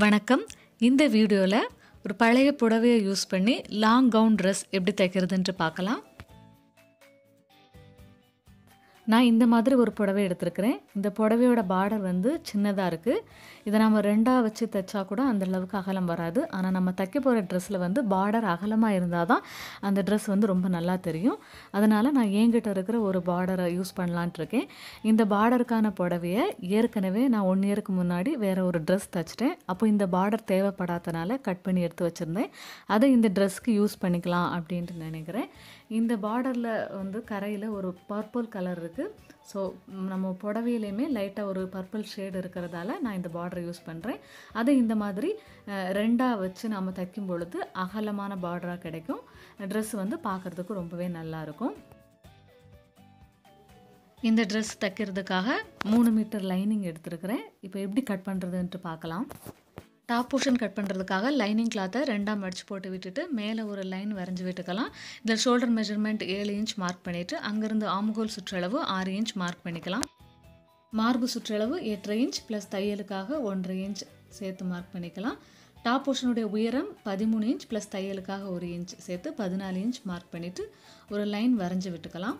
வணக்கம். இந்த வீடியோவில் ஒரு பழைய புடவையை யூஸ் பண்ணி லாங் கவுன் ட்ரெஸ் எப்படி தைக்கிறதுன்ட்டு பார்க்கலாம். நான் இந்த மாதிரி ஒரு புடவை எடுத்திருக்கிறேன். இந்த புடவையோட பார்டர் வந்து சின்னதாக இருக்குது இதை நம்ம ரெண்டாக வச்சு தைச்சா கூட அந்த அளவுக்கு அகலம் வராது. ஆனால் நம்ம தைக்க போகிற ட்ரெஸ்ஸில் வந்து பார்டர் அகலமாக இருந்தால் தான் அந்த ட்ரெஸ் வந்து ரொம்ப நல்லா தெரியும். அதனால் நான் என்கிட்ட இருக்கிற ஒரு பார்டரை யூஸ் பண்ணலான்ட்டு இருக்கேன். இந்த பார்டருக்கான புடவையை ஏற்கனவே நான் ஒன் இயருக்கு முன்னாடி வேறு ஒரு ட்ரெஸ் தைச்சிட்டேன். அப்போ இந்த பார்டர் தேவைப்படாதனால கட் பண்ணி எடுத்து வச்சுருந்தேன். அதை இந்த ட்ரெஸ்க்கு யூஸ் பண்ணிக்கலாம் அப்படின்ட்டு நினைக்கிறேன். இந்த பார்டரில் வந்து கரையில் ஒரு பர்பிள் கலர் இருக்குது ஸோ நம்ம புடவையிலையுமே லைட்டாக ஒரு பர்பிள் ஷேடு இருக்கிறதால நான் இந்த பார்டரை யூஸ் பண்ணுறேன் அதை இந்த மாதிரி ரெண்டாக வச்சு நம்ம தைக்கும் பொழுது அகலமான பார்டராக கிடைக்கும். ட்ரெஸ் வந்து பார்க்குறதுக்கு ரொம்பவே நல்லாயிருக்கும் இந்த ட்ரெஸ் தைக்கிறதுக்காக மூணு மீட்டர் லைனிங் எடுத்துருக்கிறேன். இப்போ எப்படி கட் பண்ணுறதுன்ட்டு பார்க்கலாம். டாப் போர்ஷன் கட் பண்ணுறதுக்காக லைனிங் கிளாத்தை ரெண்டாம் மடிச்சு போட்டு விட்டுட்டு மேலே ஒரு லைன் வரைஞ்சி விட்டுக்கலாம். இதில் ஷோல்டர் மெஷர்மெண்ட் ஏழு இன்ச் மார்க் பண்ணிவிட்டு அங்கேருந்து ஆம்கோல் சுற்றளவு ஆறு இன்ச் மார்க் பண்ணிக்கலாம். மார்பு சுற்றளவு எட்டரை இன்ச் ப்ளஸ் தையலுக்காக ஒன்றரை இன்ச் சேர்த்து மார்க் பண்ணிக்கலாம். டாப் போர்ஷனுடைய உயரம் பதிமூணு இன்ச் ப்ளஸ் தையலுக்காக ஒரு இன்ச் சேர்த்து பதினாலு இன்ச் மார்க் பண்ணிவிட்டு ஒரு லைன் வரைஞ்சி விட்டுக்கலாம்.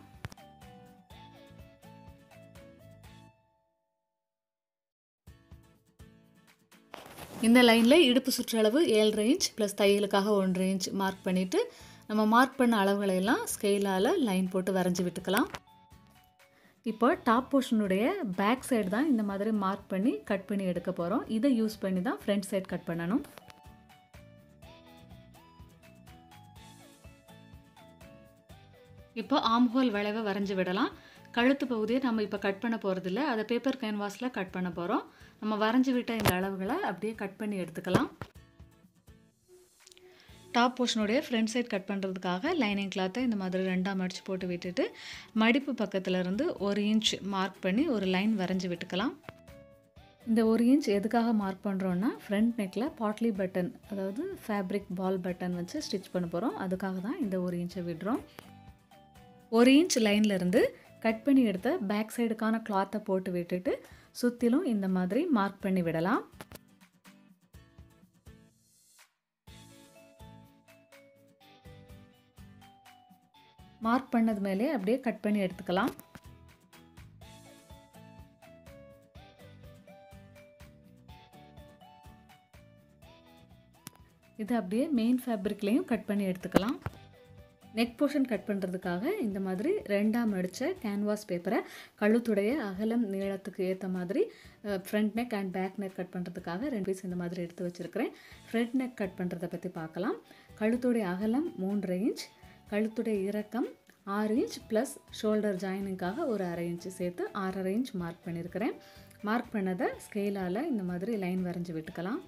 இந்த லைனில் இடுப்பு சுற்றளவு ஏழரை இன்ச் ப்ளஸ் தையலுக்காக ஒன்றரை இன்ச் மார்க் பண்ணிவிட்டு நம்ம மார்க் பண்ண அளவுகளையெல்லாம் ஸ்கெயிலால் லைன் போட்டு வரைஞ்சி விட்டுக்கலாம். இப்போ டாப் போர்ஷனுடைய பேக் சைடு தான் இந்த மாதிரி மார்க் பண்ணி கட் பண்ணி எடுக்க போகிறோம் இதை யூஸ் பண்ணி தான் ஃப்ரண்ட் சைடு கட் பண்ணணும். இப்போ ஆம்ஹோல் வளைவை வரைஞ்சி விடலாம். கழுத்து பகுதியை நம்ம இப்போ கட் பண்ண போகிறதில்ல அதை பேப்பர் கேன்வாஸில் கட் பண்ண போகிறோம் நம்ம வரைஞ்சி விட்ட இந்த அளவுகளை அப்படியே கட் பண்ணி எடுத்துக்கலாம். டாப் போர்ஷனுடைய ஃப்ரண்ட் சைட் கட் பண்ணுறதுக்காக லைனிங் கிளாத்தை இந்த மாதிரி ரெண்டாக மடித்து போட்டு விட்டுட்டு மடிப்பு பக்கத்தில் இருந்து ஒரு இன்ச் மார்க் பண்ணி ஒரு லைன் வரைஞ்சி விட்டுக்கலாம். இந்த ஒரு இன்ச் எதுக்காக மார்க் பண்ணுறோன்னா ஃப்ரண்ட் நெக்கில் பாட்லி பட்டன் அதாவது ஃபேப்ரிக் பால் பட்டன் வச்சு ஸ்டிச் பண்ண போகிறோம் அதுக்காக தான் இந்த ஒரு இன்ச்சை விடுறோம். ஒரு இன்ச் லைன்லேருந்து கட் பண்ணி எடுத்த பேக் சைடுக்கான கிளாத்தை போட்டு விட்டுட்டு சுற்றிலும் இந்த மாதிரி மார்க் பண்ணி விடலாம். மார்க் பண்ணது மேலே அப்படியே கட் பண்ணி எடுத்துக்கலாம். இது அப்படியே மெயின் ஃபேப்ரிக்லேயும் கட் பண்ணி எடுத்துக்கலாம். நெக் போர்ஷன் கட் பண்ணுறதுக்காக இந்த மாதிரி ரெண்டாக மடித்த கேன்வாஸ் பேப்பரை கழுத்துடைய அகலம் நீளத்துக்கு ஏற்ற மாதிரி front neck and back neck cut பண்ணுறதுக்காக ரெண்டு பீஸ் இந்த மாதிரி எடுத்து வச்சுருக்கிறேன். ஃப்ரண்ட் நெக் கட் பண்ணுறதை பற்றி பார்க்கலாம். கழுத்துடைய அகலம் மூன்றரை இன்ச் கழுத்துடைய இறக்கம் ஆறு இன்ச் ப்ளஸ் ஷோல்டர் ஜாயினிங்காக ஒரு அரை இன்ச்சு சேர்த்து ஆறரை இன்ச் மார்க் பண்ணியிருக்கிறேன் மார்க் பண்ணதை ஸ்கேலால் இந்த மாதிரி லைன் வரைஞ்சி விட்டுக்கலாம்.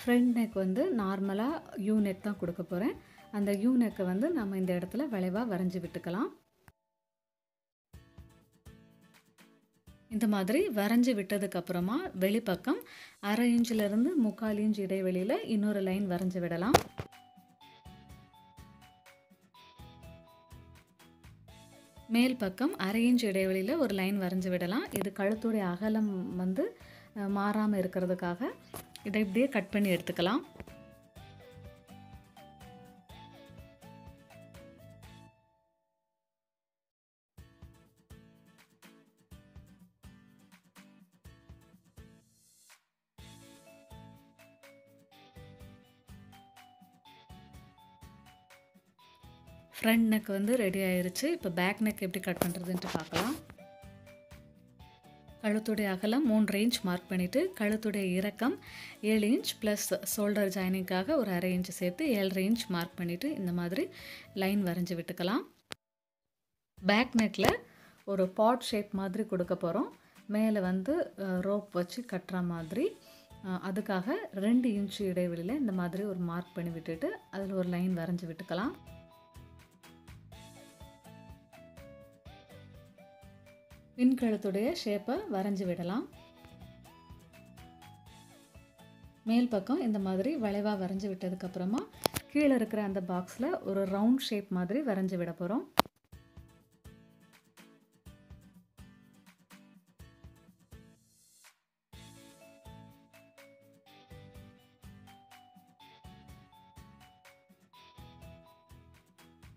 ஃப்ரண்ட் நெக் வந்து நார்மலாக யூ நெக் தான் கொடுக்க போகிறேன் அந்த யூ நெக்கை வந்து நம்ம இந்த இடத்துல வளைவாக வரைஞ்சி விட்டுக்கலாம். இந்த மாதிரி வரைஞ்சி விட்டதுக்கப்புறமா வெளிப்பக்கம் அரை இன்ச்சிலேருந்து முக்கால் இன்ச் இடைவெளியில் இன்னொரு லைன் வரைஞ்சி விடலாம். மேல் பக்கம் அரை இன்ச் இடைவெளியில் ஒரு லைன் வரைஞ்சி விடலாம். இது கழுத்துடைய அகலம் வந்து மாறாமல் இருக்கிறதுக்காக இதை இப்படியே கட் பண்ணி எடுத்துக்கலாம். ஃப்ரண்ட் நெக் வந்து ரெடி ஆயிருச்சு. இப்போ பேக் நெக் எப்படி கட் பண்ணுறதுன்ட்டு பார்க்கலாம். கழுத்துடைய அகலம் மூன்று இன்ச் மார்க் பண்ணிவிட்டு கழுத்துடைய இறக்கம் ஏழு இன்ச் ப்ளஸ் ஷோல்டர் ஜாயினிங்காக ஒரு அரை இன்ச் சேர்த்து ஏழரை இன்ச் மார்க் பண்ணிவிட்டு இந்த மாதிரி லைன் வரைஞ்சி விட்டுக்கலாம். பேக் நெக்கில் ஒரு பாட் ஷேப் மாதிரி கொடுக்க போகிறோம் மேலே வந்து ரோப் வச்சு கட்டுற மாதிரி. அதுக்காக ரெண்டு இன்ச் இடைவெளியில் இந்த மாதிரி ஒரு மார்க் பண்ணி விட்டுட்டு அதில் ஒரு லைன் வரைஞ்சி விட்டுக்கலாம். பின்கழுத்துடைய ஷேப்பை வரைஞ்சி விடலாம். மேல் பக்கம் இந்த மாதிரி வளைவாக வரைஞ்சி விட்டதுக்கப்புறமா கீழே இருக்கிற அந்த பாக்ஸில் ஒரு ரவுண்ட் ஷேப் மாதிரி வரைஞ்சி விட போகிறோம்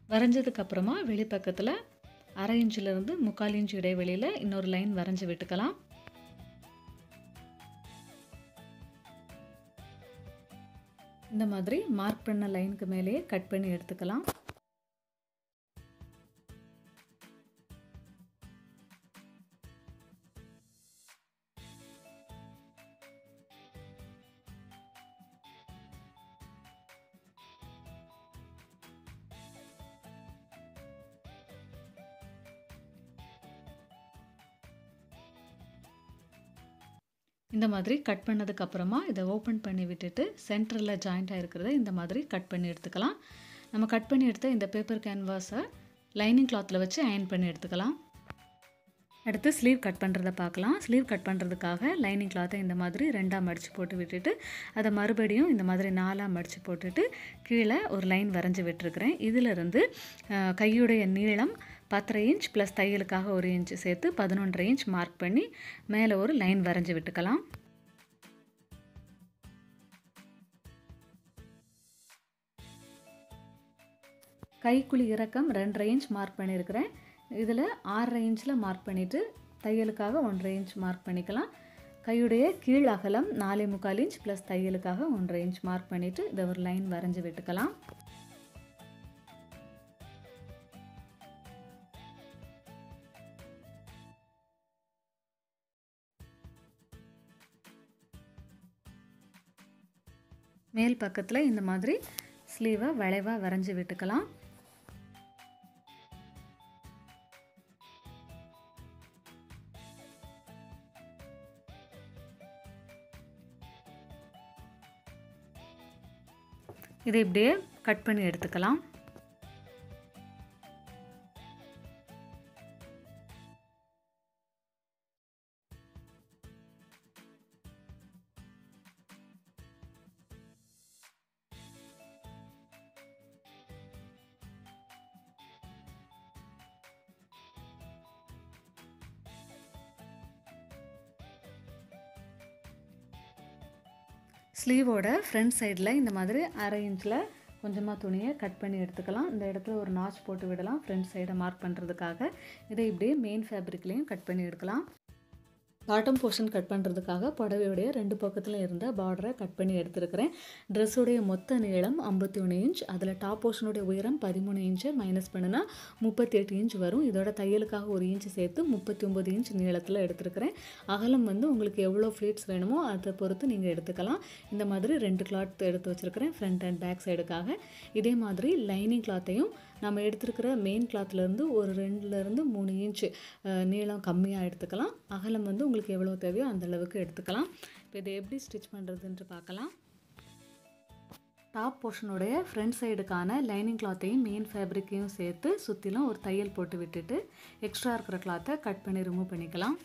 வரைஞ்சதுக்கப்புறமா வெளிப்பக்கத்தில் அரை இன்ச்சிலிருந்து முக்கால் இன்ச்சு இடைவெளியில் இன்னொரு லைன் வரைஞ்சி விட்டுக்கலாம். இந்த மாதிரி மார்க் பண்ண லைனுக்கு மேலேயே கட் பண்ணி எடுத்துக்கலாம். இந்த மாதிரி கட் பண்ணதுக்கப்புறமா இதை ஓப்பன் பண்ணி விட்டுட்டு சென்டரில் ஜாயிண்ட்டாக இருக்கிறத இந்த மாதிரி கட் பண்ணி எடுத்துக்கலாம். நம்ம கட் பண்ணி எடுத்த இந்த பேப்பர் கேன்வாஸை லைனிங் கிளாத்தில் வச்சு அயன் பண்ணி எடுத்துக்கலாம். அடுத்து ஸ்லீவ் கட் பண்ணுறதை பார்க்கலாம். ஸ்லீவ் கட் பண்ணுறதுக்காக லைனிங் கிளாத்தை இந்த மாதிரி ரெண்டாக மடித்து போட்டு விட்டுட்டு அதை மறுபடியும் இந்த மாதிரி நாலாக மடித்து போட்டுட்டு கீழே ஒரு லைன் வரைஞ்சி விட்டுருக்குறேன். இதிலிருந்து கையுடைய நீளம் பத்தரை இன்ச் ப்ளஸ் தையலுக்காக ஒரு இன்ச் சேர்த்து பதினொன்றரை இன்ச் மார்க் பண்ணி மேலே ஒரு லைன் வரைஞ்சி விட்டுக்கலாம். கைக்குழி இறக்கம் ரெண்டரை இன்ச் மார்க் பண்ணியிருக்கிறேன். இதில் ஆறரை இன்ச்சில் மார்க் பண்ணிவிட்டு தையலுக்காக ஒன்றரை இன்ச் மார்க் பண்ணிக்கலாம். கையுடைய கீழ் அகலம் நாலே முக்கால் இன்ச் ப்ளஸ் தையலுக்காக ஒன்றரை இன்ச் மார்க் பண்ணிவிட்டு இதை ஒரு லைன் வரைஞ்சி விட்டுக்கலாம். மேல் பக்கத்தில் இந்த மாதிரி ஸ்லீவை வளைவாக வரைஞ்சி விட்டுக்கலாம். இதை இப்படியே கட் பண்ணி எடுத்துக்கலாம். ஸ்லீவோட ஃப்ரண்ட் சைடில் இந்த மாதிரி அரை இன்ச்சில் கொஞ்சமாக துணியை கட் பண்ணி எடுத்துக்கலாம். இந்த இடத்துல ஒரு நாச் போட்டு விடலாம் ஃப்ரண்ட் சைடை மார்க் பண்ணுறதுக்காக இதை இப்படியே மெயின் ஃபேப்ரிக்லேயும் கட் பண்ணி எடுக்கலாம். பாட்டம் போர்ஷன் கட் பண்ணுறதுக்காக புடவையுடைய ரெண்டு பக்கத்தில் இருந்த பார்டரை கட் பண்ணி எடுத்துருக்கிறேன். ட்ரெஸ்ஸுடைய மொத்த நீளம் ஐம்பத்தி ஒன்று இன்ச் அதில் டாப் போர்ஷனுடைய உயரம் பதிமூணு இன்ச்சு மைனஸ் பண்ணுனா முப்பத்தி எட்டு இன்ச் வரும். இதோட தையலுக்காக ஒரு இன்ச் சேர்த்து முப்பத்தி ஒம்பது இன்ச் நீளத்தில் எடுத்துருக்கிறேன். அகலம் வந்து உங்களுக்கு எவ்வளோ ஃப்ளீட்ஸ் வேணுமோ அதை பொறுத்து நீங்கள் எடுத்துக்கலாம். இந்த மாதிரி ரெண்டு கிளாத் எடுத்து வச்சுருக்கிறேன் ஃப்ரண்ட் அண்ட் பேக் சைடுக்காக இதே மாதிரி லைனிங் கிளாத்தையும் நம்ம எடுத்துருக்கிற மெயின் கிளாத்லேருந்து ஒரு ரெண்டுலேருந்து மூணு இன்ச்சு நீளம் கம்மியாக எடுத்துக்கலாம். அகலம் வந்து உங்களுக்கு எவ்வளோ தேவையோ அந்தளவுக்கு எடுத்துக்கலாம். இப்போ இதை எப்படி ஸ்டிச் பண்ணுறதுன்ட்டு பார்க்கலாம். டாப் போர்ஷனுடைய ஃப்ரண்ட் சைடுக்கான லைனிங் கிளாத்தையும் மெயின் ஃபேப்ரிக்கையும் சேர்த்து சுற்றிலும் ஒரு தையல் போட்டு விட்டுட்டு எக்ஸ்ட்ரா இருக்கிற கிளாத்தை கட் பண்ணி ரிமூவ் பண்ணிக்கலாம்.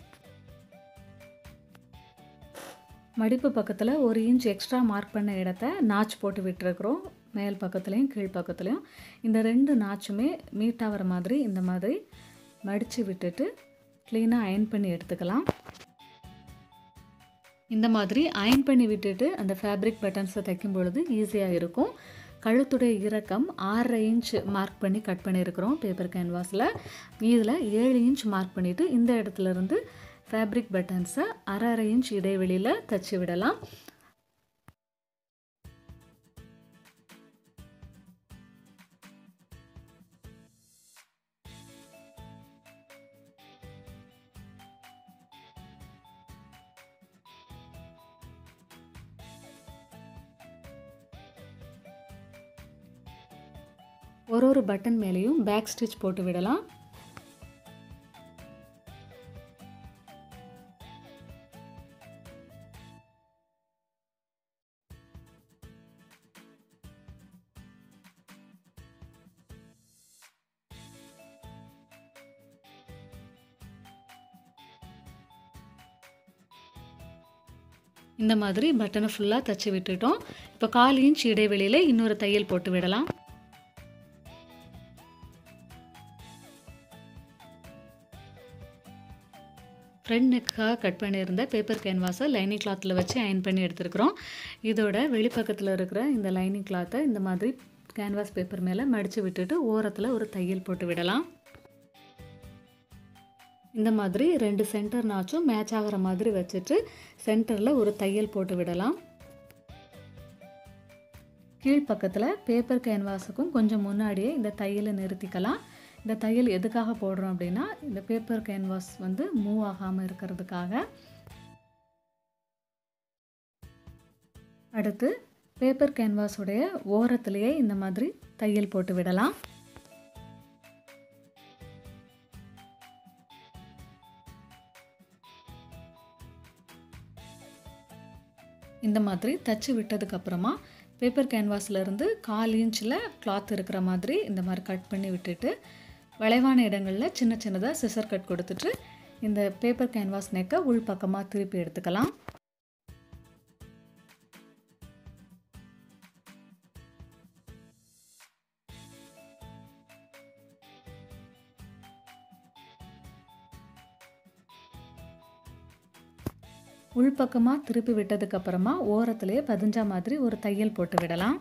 மடிப்பு பக்கத்தில் ஒரு இன்ச் எக்ஸ்ட்ரா மார்க் பண்ண இடத்த நாச் போட்டு விட்டுருக்குறோம். மேல் பக்கத்துலேயும் கீழ் பக்கத்துலேயும் இந்த ரெண்டு நாச்சுமே மீட் ஆகிற மாதிரி இந்த மாதிரி மடித்து விட்டுட்டு க்ளீனாக அயன் பண்ணி எடுத்துக்கலாம். இந்த மாதிரி அயன் பண்ணி விட்டுட்டு அந்த ஃபேப்ரிக் பட்டன்ஸை தைக்கும் பொழுது ஈஸியாக இருக்கும். கழுத்துடைய இறக்கம் ஆறரை இன்ச் மார்க் பண்ணி கட் பண்ணியிருக்கிறோம் பேப்பர் கேன்வாஸில் இதில் ஏழு இன்ச் மார்க் பண்ணிவிட்டு இந்த இடத்துல இருந்து ஃபேப்ரிக் பட்டன்ஸை அரை அரை இன்ச் இடைவெளியில் தச்சு விடலாம். ஒரு ஒரு பட்டன் மேலேயும் பேக் ஸ்டிச் போட்டு விடலாம். இந்த மாதிரி பட்டனை ஃபுல்லாக தச்சு விட்டுட்டோம். இப்போ கால் இன்ச் இடைவெளியில் இன்னொரு தையல் போட்டு விடலாம். ஃப்ரண்ட் நெக்காக கட் பண்ணியிருந்த பேப்பர் கேன்வாஸை லைனிங் கிளாத்தில் வச்சு அயன் பண்ணி எடுத்துருக்குறோம். இதோட வெளிப்பக்கத்தில் இருக்கிற இந்த லைனிங் கிளாத்தை இந்த மாதிரி கேன்வாஸ் பேப்பர் மேலே மடித்து விட்டுட்டு ஓரத்தில் ஒரு தையல் போட்டு விடலாம். இந்த மாதிரி ரெண்டு சென்டர் நாச்சும் மேட்ச் ஆகிற மாதிரி வச்சுட்டு சென்டரில் ஒரு தையல் போட்டு விடலாம். கீழ்ப்பக்கத்தில் பேப்பர் கேன்வாஸுக்கும் கொஞ்சம் முன்னாடியே இந்த தையலை நிறுத்திக்கலாம். இந்த தையல் எதுக்காக போடுறோம் அப்படின்னா இந்த பேப்பர் கேன்வாஸ் வந்து மூவ் ஆகாமல் இருக்கிறதுக்காக. அடுத்து பேப்பர் கேன்வாஸுடைய ஓரத்துலேயே இந்த மாதிரி தையல் போட்டு விடலாம். இந்த மாதிரி தச்சு விட்டதுக்கப்புறமா பேப்பர் கேன்வாஸ்லேருந்து கால் இன்ச்சில் கிளாத் இருக்கிற மாதிரி இந்த மாதிரி கட் பண்ணி விட்டுட்டு வளைவான இடங்களில் சின்ன சின்னதாக சிசர் கட் கொடுத்துட்டு இந்த பேப்பர் கேன்வாஸ் நெக்கை உள் பக்கமாக திருப்பி எடுத்துக்கலாம். உள்பக்கமாக திருப்பி விட்டதுக்கப்புறமா ஓரத்துலேயே பதிஞ்சா மாதிரி ஒரு தையல் போட்டு விடலாம்.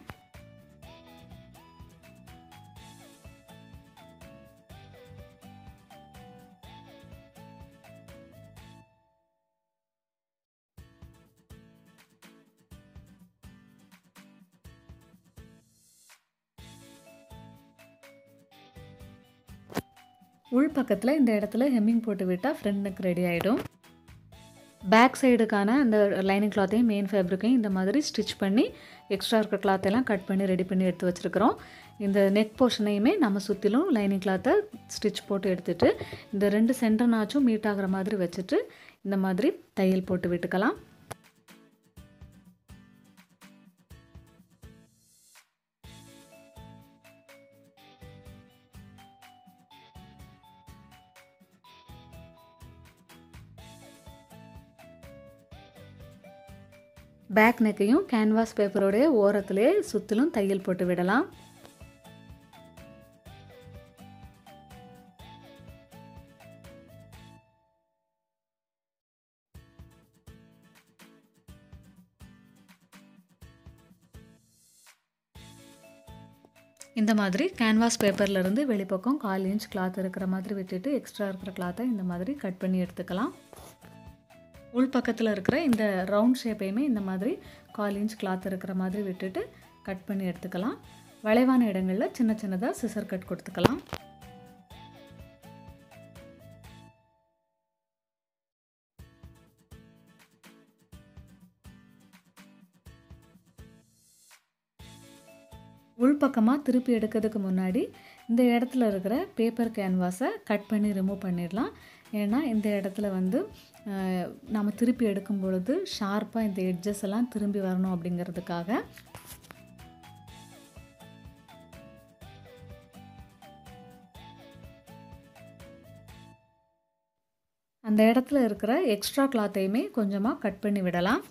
உள் பக்கத்தில் இந்த இடத்துல ஹெம்மிங் போட்டு விட்டால் ஃப்ரண்ட் நெக் ரெடி ஆகிடும் பேக் சைடுக்கான அந்த லைனிங் கிளாத்தையும் மெயின் ஃபேப்ரிக்கையும் இந்த மாதிரி ஸ்டிச் பண்ணி எக்ஸ்ட்ரா இருக்கிற கிளாத்தையெல்லாம் கட் பண்ணி ரெடி பண்ணி எடுத்து வச்சுருக்கிறோம். இந்த நெக் போர்ஷனையுமே நம்ம சுற்றிலும் லைனிங் கிளாத்தை ஸ்டிச் போட்டு எடுத்துகிட்டு இந்த ரெண்டு சென்டர் நாச்சும் மீட் ஆகிற மாதிரி வச்சுட்டு இந்த மாதிரி தையல் போட்டு விட்டுக்கலாம். பேக் நெக்கையும் கேன்வாஸ் பேப்பரோடைய ஓரத்திலே சுற்றிலும் தையல் போட்டு விடலாம். இந்த மாதிரி கேன்வாஸ் பேப்பர்லேருந்து வெளிப்பக்கம் கால் இன்ச் கிளாத் இருக்கிற மாதிரி விட்டுட்டு எக்ஸ்ட்ரா இருக்கிற கிளாத்தை இந்த மாதிரி கட் பண்ணி எடுத்துக்கலாம். உள் பக்கத்தில் இருக்கிற இந்த ரவுண்ட் ஷேப்பையுமே இந்த மாதிரி கால் இன்ச் கிளாத் இருக்கிற மாதிரி விட்டுட்டு கட் பண்ணி எடுத்துக்கலாம். வளைவான இடங்களில் சின்ன சின்னதாக சிசர் கட் கொடுத்துக்கலாம். உள்பக்கமாக திருப்பி எடுக்கிறதுக்கு முன்னாடி இந்த இடத்துல இருக்கிற பேப்பர் கேன்வாஸை கட் பண்ணி ரிமூவ் பண்ணிடலாம். ஏன்னா இந்த இடத்துல வந்து நம்ம திருப்பி எடுக்கும் பொழுது ஷார்ப்பாக இந்த எட்ஜஸ் எல்லாம் திரும்பி வரணும் அப்படிங்கிறதுக்காக. அந்த இடத்துல இருக்கிற எக்ஸ்ட்ரா கிளாத்தையுமே கொஞ்சமாக கட் பண்ணி விடலாம்.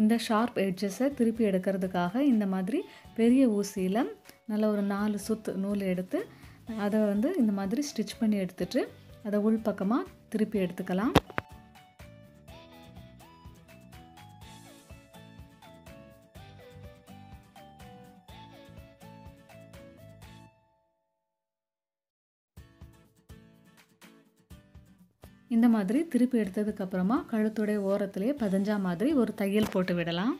இந்த ஷார்ப் எட்ஜஸை திருப்பி எடுக்கிறதுக்காக இந்த மாதிரி பெரிய ஊசியில் நல்ல ஒரு நாலு சுத்து நூல் எடுத்து அதை வந்து இந்த மாதிரி ஸ்டிச் பண்ணி எடுத்துட்டு அதை உள் பக்கமாக திருப்பி எடுத்துக்கலாம். இந்த மாதிரி திருப்பி எடுத்ததுக்கப்புறமா கழுத்துடைய ஓரத்துலேயே பதிஞ்சா மாதிரி ஒரு தையல் போட்டு விடலாம்.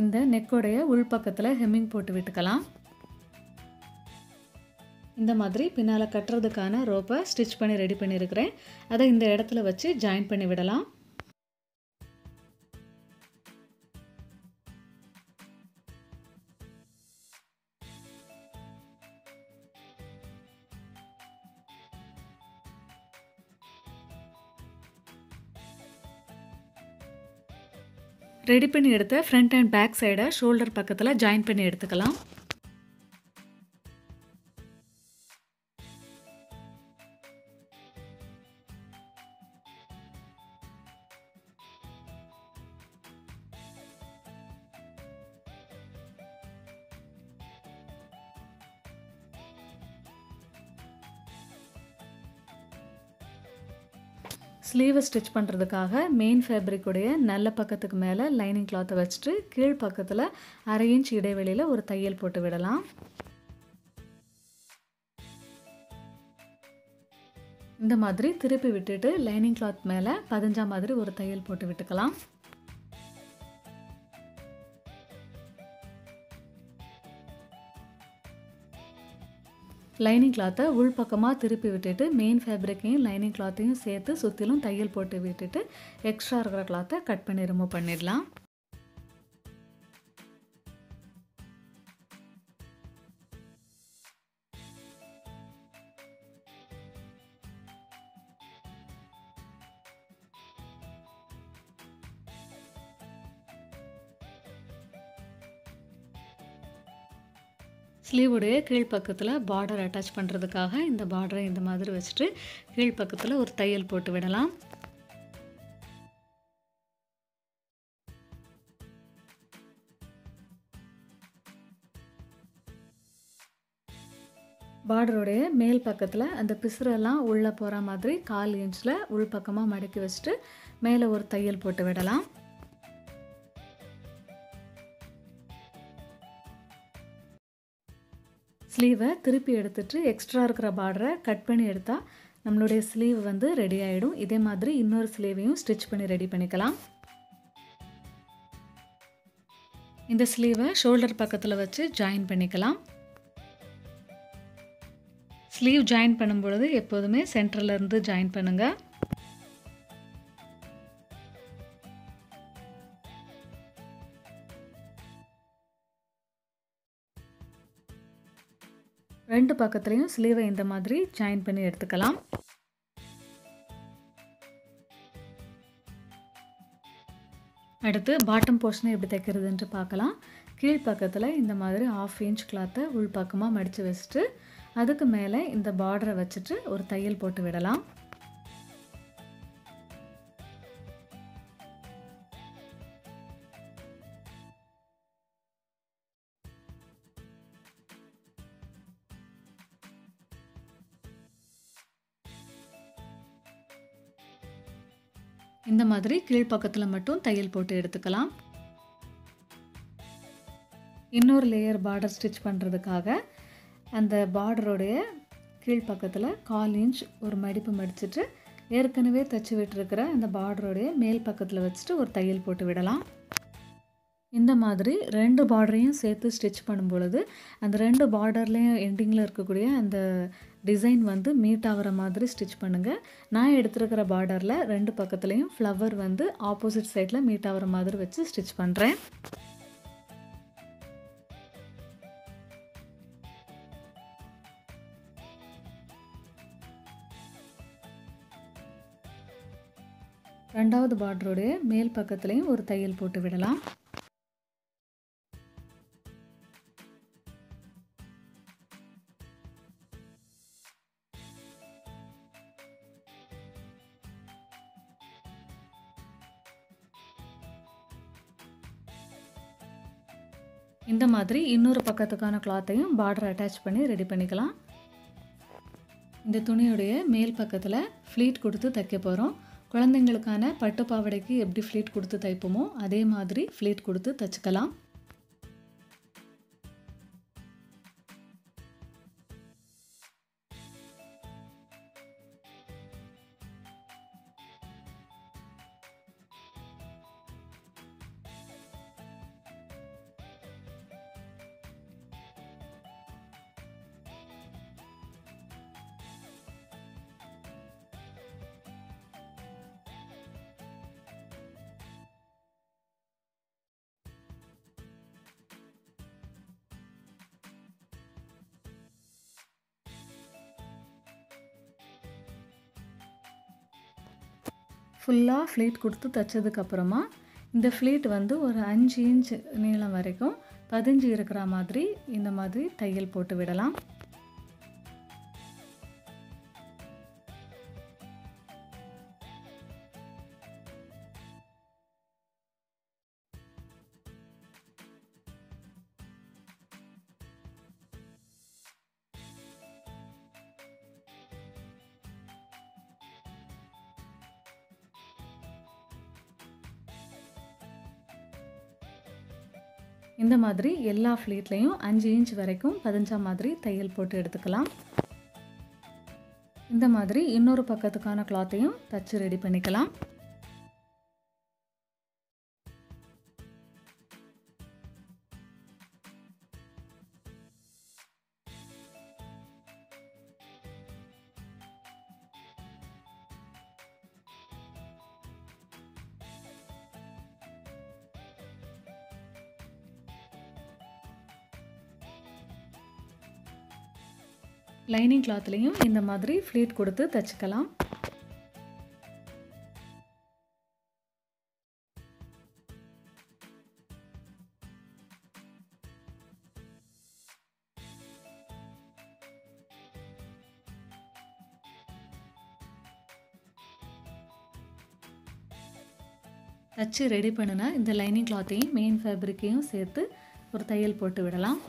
இந்த நெக்கோடைய உள்பக்கத்தில் ஹெம்மிங் போட்டு விட்டுக்கலாம். இந்த மாதிரி பின்னால் கட்டுறதுக்கான ரோப்பை ஸ்டிச் பண்ணி ரெடி பண்ணியிருக்கிறேன். அதை இந்த இடத்துல வச்சு ஜாயின் பண்ணி விடலாம். ரெடி பண்ணி எடுத்த ஃப்ரண்ட் அண்ட் பேக் சைடை ஷோல்டர் பக்கத்தில் ஜாயின் பண்ணி எடுத்துக்கலாம். ஸ்லீவை ஸ்டிச் பண்ணுறதுக்காக மெயின் ஃபேப்ரிக்குடைய நல்ல பக்கத்துக்கு மேலே லைனிங் கிளாத்தை வச்சுட்டு கீழ் பக்கத்தில் அரை இன்ச் இடைவெளியில் ஒரு தையல் போட்டு விடலாம். இந்த மாதிரி திருப்பி விட்டுட்டு லைனிங் கிளாத் மேலே பதிஞ்சா மாதிரி ஒரு தையல் போட்டு விட்டுக்கலாம். லைனிங் கிளாத்தை உள்பக்கமாக திருப்பி விட்டுட்டு மெயின் ஃபேப்ரிக்கையும் லைனிங் கிளாத்தையும் சேர்த்து சுற்றிலும் தையல் போட்டு விட்டுட்டு எக்ஸ்ட்ரா இருக்கிற கிளாத்தை கட் பண்ணி ரிமூவ் பண்ணிடலாம். ஸ்லீவுடைய கீழ்ப்பக்கத்தில் பார்டர் அட்டாச் பண்ணுறதுக்காக இந்த பார்டரை இந்த மாதிரி வச்சுட்டு கீழ்ப்பக்கத்தில் ஒரு தையல் போட்டு விடலாம். பார்டருடைய மேல் பக்கத்தில் அந்த பிசுரெல்லாம் உள்ளே போகிற மாதிரி கால் இன்ச்சில் உள் பக்கமாக மடக்கி வச்சுட்டு மேலே ஒரு தையல் போட்டு விடலாம். ஸ்லீவை திருப்பி எடுத்துட்டு எக்ஸ்ட்ரா இருக்கிற பார்டரை கட் பண்ணி எடுத்தால் நம்மளுடைய ஸ்லீவ் வந்து ரெடி ஆகிடும் இதே மாதிரி இன்னொரு ஸ்லீவையும் ஸ்டிச் பண்ணி ரெடி பண்ணிக்கலாம். இந்த ஸ்லீவை ஷோல்டர் பக்கத்தில் வச்சு ஜாயின் பண்ணிக்கலாம். ஸ்லீவ் ஜாயின் பண்ணும்பொழுது எப்போதுமே சென்டர்லேருந்து ஜாயின் பண்ணுங்கள் ரெண்டு பக்கத்துலேயும் ஸ்லீவை இந்த மாதிரி ஜாயின் பண்ணி எடுத்துக்கலாம். அடுத்து பாட்டம் போர்ஷனை எப்படி தைக்கிறதுன்ட்டு பார்க்கலாம். கீழ் பக்கத்தில் இந்த மாதிரி ஆஃப் இன்ச் கிளாத்தை உள்பக்கமாக மடித்து வச்சுட்டு அதுக்கு மேலே இந்த பார்டரை வச்சுட்டு ஒரு தையல் போட்டு விடலாம். மாதிரி கீழ்ப்பக்கத்தில் மட்டும் தையல் போட்டு எடுத்துக்கலாம். இன்னொரு லேயர் பார்டர் ஸ்டிச் பண்ணுறதுக்காக அந்த பார்டருடைய கீழ்ப்பக்கத்தில் கால் இன்ச் ஒரு மடிப்பு மடிச்சுட்டு ஏற்கனவே தைச்சி விட்டுருக்கிற அந்த பார்டருடைய மேல் பக்கத்தில் வச்சுட்டு ஒரு தையல் போட்டு விடலாம். இந்த மாதிரி ரெண்டு பார்டரையும் சேர்த்து ஸ்டிச் பண்ணும் பொழுது அந்த ரெண்டு பார்டர்லேயும் எண்டிங்கில் இருக்கக்கூடிய அந்த டிசைன் வந்து மீட் ஆகிற மாதிரி ஸ்டிச் பண்ணுங்கள் நான் எடுத்துருக்கிற பார்டரில் ரெண்டு பக்கத்துலேயும் ஃப்ளவர் வந்து ஆப்போசிட் சைடில் மீட் ஆகிற மாதிரி வச்சு ஸ்டிச் பண்ணுறேன் ரெண்டாவது பார்டருடைய மேல் பக்கத்துலேயும் ஒரு தையல் போட்டு விடலாம். இந்த மாதிரி இன்னொரு பக்கத்துக்கான கிளாத்தையும் பார்டர் அட்டாச் பண்ணி ரெடி பண்ணிக்கலாம். இந்த துணியுடைய மேல் பக்கத்தில் ஃப்ளீட் கொடுத்து தைக்க போகிறோம் குழந்தைங்களுக்கான பட்டு பாவாடைக்கு எப்படி ஃப்ளீட் கொடுத்து தைப்போமோ அதே மாதிரி ஃப்ளீட் கொடுத்து தைச்சிக்கலாம். ஃபுல்லாக ஃப்ளீட் கொடுத்து தைச்சதுக்கப்புறமா இந்த ஃப்ளீட் வந்து ஒரு அஞ்சு இன்ச் நீளம் வரைக்கும் பதிஞ்சு இருக்கிற மாதிரி இந்த மாதிரி தையல் போட்டு விடலாம். இந்த மாதிரி எல்லா ஃப்ளீட்லேயும் அஞ்சு இன்ச் வரைக்கும் பதிஞ்சா மாதிரி தையல் போட்டு எடுத்துக்கலாம். இந்த மாதிரி இன்னொரு பக்கத்துக்கான கிளாத்தையும் தச்சு ரெடி பண்ணிக்கலாம். லைனிங் கிளாத்லேயும் இந்த மாதிரி ஃப்ளீட் கொடுத்து தச்சுக்கலாம். தச்சு ரெடி பண்ணினா இந்த லைனிங் கிளாத்தையும் மெயின் ஃபேப்ரிக்கையும் சேர்த்து ஒரு தையல் போட்டு விடலாம்.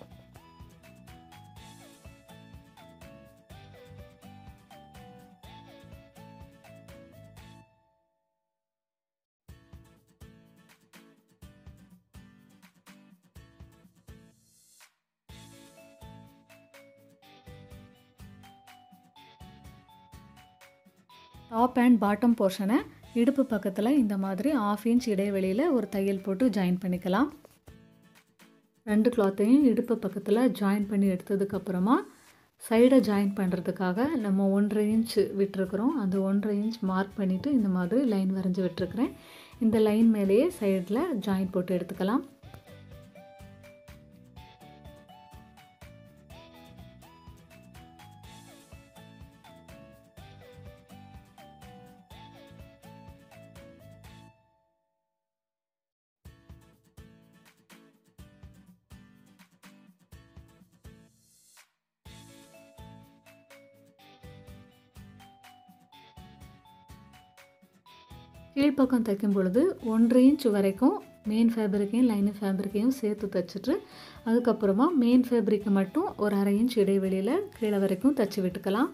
டாப் அண்ட் பாட்டம் போர்ஷனை இடுப்பு பக்கத்தில் இந்த மாதிரி ஆஃப் இன்ச் இடைவெளியில் ஒரு தையல் போட்டு ஜாயின் பண்ணிக்கலாம். ரெண்டு கிளாத்தையும் இடுப்பு பக்கத்தில் ஜாயின் பண்ணி எடுத்ததுக்கப்புறமா சைடை ஜாயின் பண்ணுறதுக்காக நம்ம ஒன்றரை இன்ச் விட்டுருக்குறோம். அந்த ஒன்றரை இன்ச் மார்க் பண்ணிவிட்டு இந்த மாதிரி லைன் வரைஞ்சி விட்டுருக்குறேன். இந்த லைன் மேலேயே சைடில் ஜாயின் போட்டு எடுத்துக்கலாம். கீழ்ப்பக்கம் தைக்கும் பொழுது ஒன்றரை இன்ச் வரைக்கும் மெயின் ஃபேப்ரிக்கையும் லைனிங் ஃபேப்ரிக்கையும் சேர்த்து தைச்சிட்டு அதுக்கப்புறமா மெயின் ஃபேப்ரிக்கை மட்டும் ஒரு அரை இன்ச் இடைவெளியில் கீழே வரைக்கும் தைச்சி விட்டுக்கலாம்.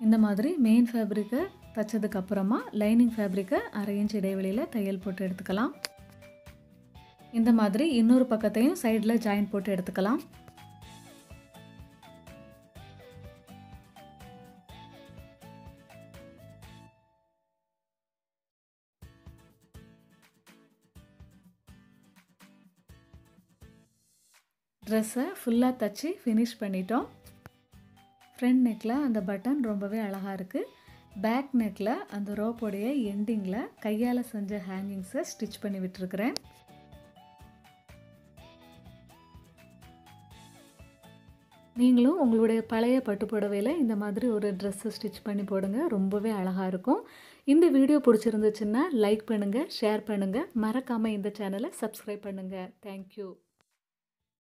இந்த மாதிரி மெயின் ஃபேப்ரிக்கை தைச்சதுக்கப்புறமா லைனிங் ஃபேப்ரிக்கை அரை இன்ச் இடைவெளியில் தையல் போட்டு எடுத்துக்கலாம். இந்த மாதிரி இன்னொரு பக்கத்தையும் சைடில் ஜாயின் போட்டு எடுத்துக்கலாம். ட்ரெஸ்ஸை ஃபுல்லாக தச்சு ஃபினிஷ் பண்ணிட்டோம். ஃப்ரண்ட் நெக்கில் அந்த பட்டன் ரொம்பவே அழகாக இருக்குது பேக் நெக்கில் அந்த ரோப்போடைய எண்டிங்கில் கையால் செஞ்ச ஹேங்கிங்ஸை ஸ்டிச் பண்ணி விட்டுருக்குறேன். நீங்களும் உங்களுடைய பழைய பட்டு புடவையில் இந்த மாதிரி ஒரு ட்ரெஸ்ஸை ஸ்டிச் பண்ணி போடுங்க ரொம்பவே அழகாக இருக்கும். இந்த வீடியோ பிடிச்சிருந்துச்சுன்னா லைக் பண்ணுங்கள் ஷேர் பண்ணுங்கள் மறக்காமல் இந்த சேனலை சப்ஸ்கிரைப் பண்ணுங்கள் தேங்க்யூ